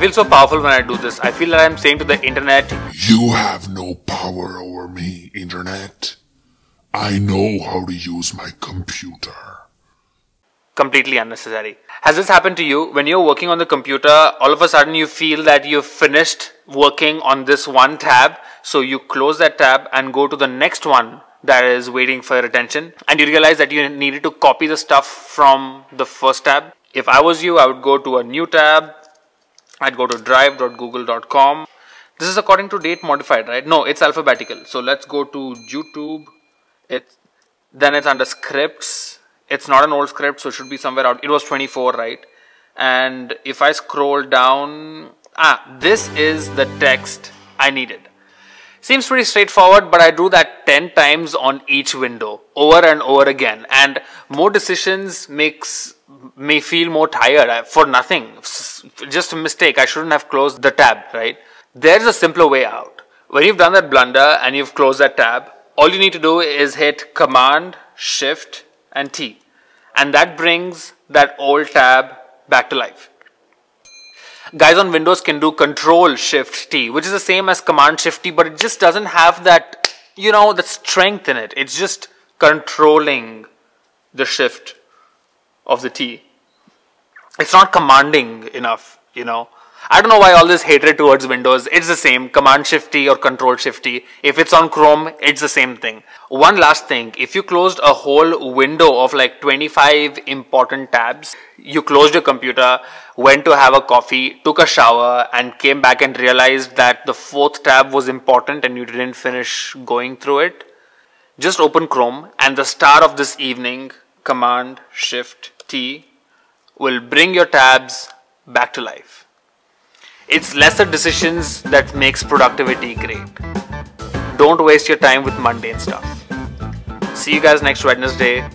feel so powerful when I do this. I feel that I'm saying to the internet, You have no power over me, Internet. I know how to use my computer. completely unnecessary. Has this happened to you? When you're working on the computer, all of a sudden you feel that you've finished working on this one tab. So you close that tab and go to the next one that is waiting for your attention. And you realize that you needed to copy the stuff from the first tab. If I was you, I would go to a new tab. I'd go to drive.google.com. This is according to date modified, right? No, it's alphabetical. So let's go to YouTube. It's then it's under scripts. It's not an old script, so it should be somewhere out. It was 24, right? And if I scroll down, ah, this is the text I needed. Seems pretty straightforward, but I do that 10 times on each window over and over again. And more decisions makes me feel more tired uh, for nothing. Just a mistake. I shouldn't have closed the tab, right? There's a simpler way out. When you've done that blunder and you've closed that tab, all you need to do is hit Command, Shift, and T. And that brings that old tab back to life. Guys on Windows can do Control Shift T, which is the same as Command Shift T, but it just doesn't have that, you know, the strength in it. It's just controlling the shift of the T. It's not commanding enough, you know. I don't know why all this hatred towards Windows. It's the same, Command Shift T or Control Shift T. If it's on Chrome, it's the same thing. One last thing, if you closed a whole window of like 25 important tabs, you closed your computer, went to have a coffee, took a shower, and came back and realized that the fourth tab was important and you didn't finish going through it, just open Chrome and the star of this evening, Command Shift T, will bring your tabs back to life. It's lesser decisions that makes productivity great. Don't waste your time with mundane stuff. See you guys next Wednesday.